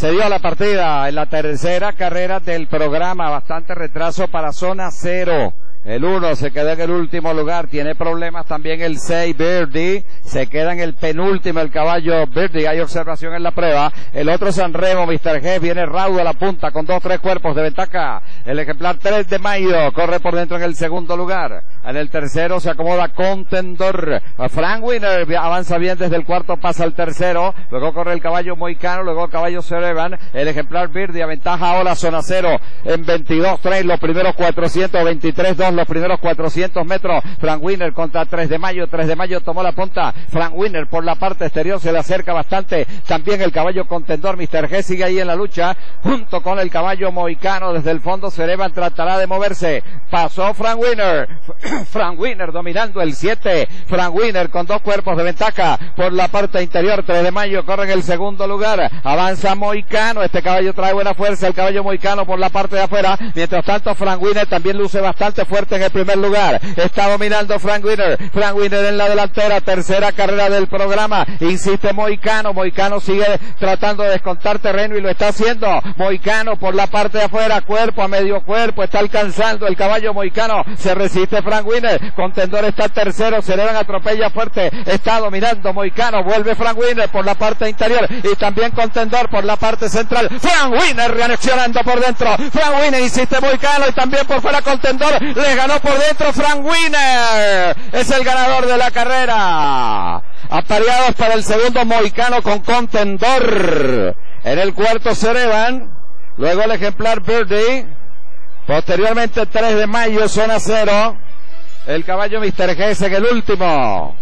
Se dio la partida en la tercera carrera del programa, bastante retraso para zona cero. El 1 se queda en el último lugar, tiene problemas también el 6 Birdie, se queda en el penúltimo el caballo Birdie, hay observación en la prueba. El otro Sanremo, Mr. G, viene raudo a la punta con dos, tres cuerpos de ventaja. El ejemplar 3 de mayo corre por dentro en el segundo lugar. En el tercero se acomoda Contendor. Frank Winner avanza bien desde el cuarto, pasa al tercero. Luego corre el caballo Moicano, luego el caballo Serevan. El ejemplar Birdie aventaja ahora zona cero en 22-3, los primeros 423-2 los primeros 400 metros. Frank Winner contra 3 de mayo. 3 de mayo tomó la punta. Frank Winner por la parte exterior se le acerca bastante. También el caballo contendor Mr. G sigue ahí en la lucha. Junto con el caballo moicano desde el fondo Cereban tratará de moverse. Pasó Frank Winner. Frank Winner dominando el 7. Frank Winner con dos cuerpos de ventaja por la parte interior. 3 de mayo corre en el segundo lugar. Avanza Moicano. Este caballo trae buena fuerza. El caballo Moicano por la parte de afuera. Mientras tanto Frank Winner también luce bastante fuerte en el primer lugar. Está dominando Frank Winner. Frank Winner en la delantera. Tercera carrera del programa. Insiste Moicano. Moicano sigue tratando de descontar terreno y lo está haciendo. Moicano por la parte de afuera. Cuerpo a medio cuerpo. Está alcanzando el caballo Moicano. Se resiste Frank Winner. Contendor está tercero. Se dan atropella fuerte. Está dominando Moicano. Vuelve Frank Winner por la parte interior. Y también Contendor por la parte central. Frank Winner reaccionando por dentro. Frank Winner insiste Moicano y también por fuera Contendor ganó por dentro Frank Winner. Es el ganador de la carrera. Apareados para el segundo Moicano con contendor. En el cuarto Cereban. Luego el ejemplar Birdie. Posteriormente 3 de mayo, zona cero. El caballo Mr. G en el último.